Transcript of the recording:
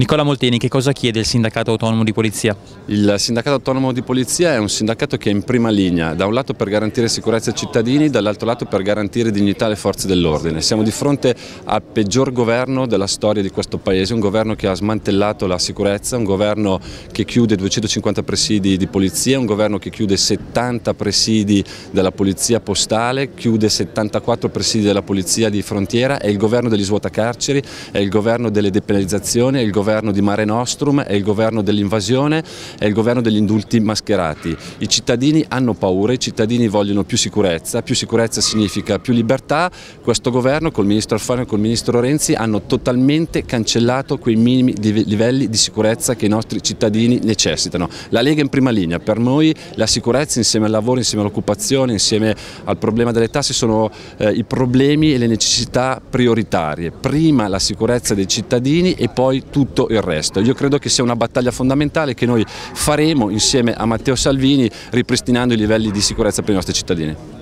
Nicola Molteni, che cosa chiede il sindacato autonomo di polizia? Il sindacato autonomo di polizia è un sindacato che è in prima linea, da un lato per garantire sicurezza ai cittadini, dall'altro lato per garantire dignità alle forze dell'ordine. Siamo di fronte al peggior governo della storia di questo paese, un governo che ha smantellato la sicurezza, un governo che chiude 250 presidi di polizia, un governo che chiude 70 presidi della polizia postale, chiude 74 presidi della polizia di frontiera, è il governo degli svuotacarceri, è il governo delle depenalizzazioni, è il governo governo di Mare Nostrum, è il governo dell'invasione, è il governo degli indulti mascherati. I cittadini hanno paura, i cittadini vogliono più sicurezza, più sicurezza significa più libertà. Questo governo col ministro Alfano e col ministro Renzi hanno totalmente cancellato quei minimi livelli di sicurezza che i nostri cittadini necessitano. La Lega è in prima linea, per noi la sicurezza insieme al lavoro, insieme all'occupazione, insieme al problema delle tasse sono eh, i problemi e le necessità prioritarie. Prima la sicurezza dei cittadini e poi tutto tutto il resto. Io credo che sia una battaglia fondamentale che noi faremo insieme a Matteo Salvini ripristinando i livelli di sicurezza per i nostri cittadini.